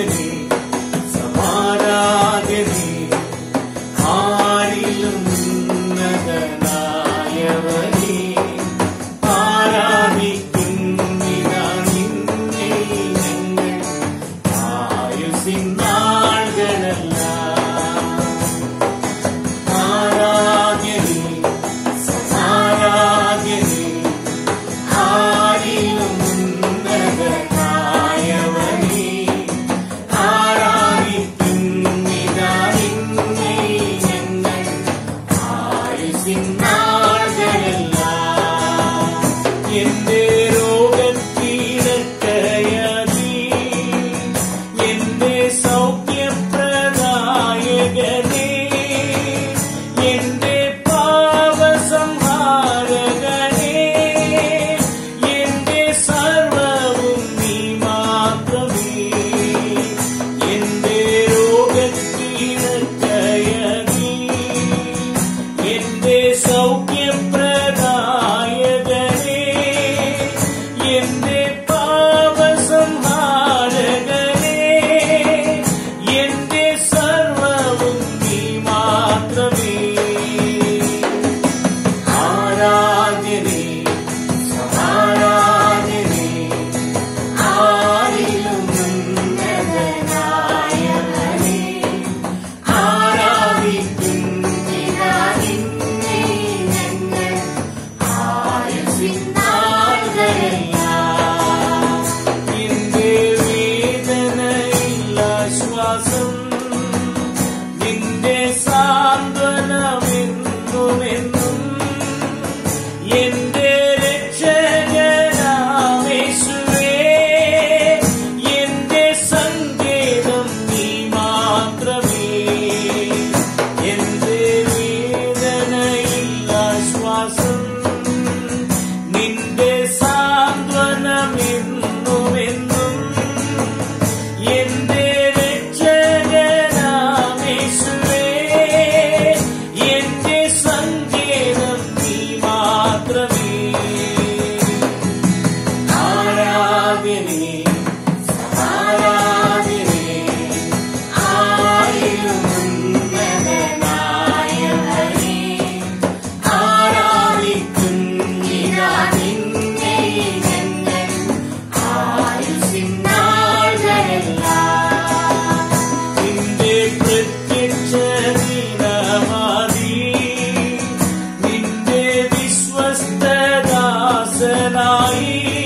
You. என் நாள்களெல்லாம் என் নাই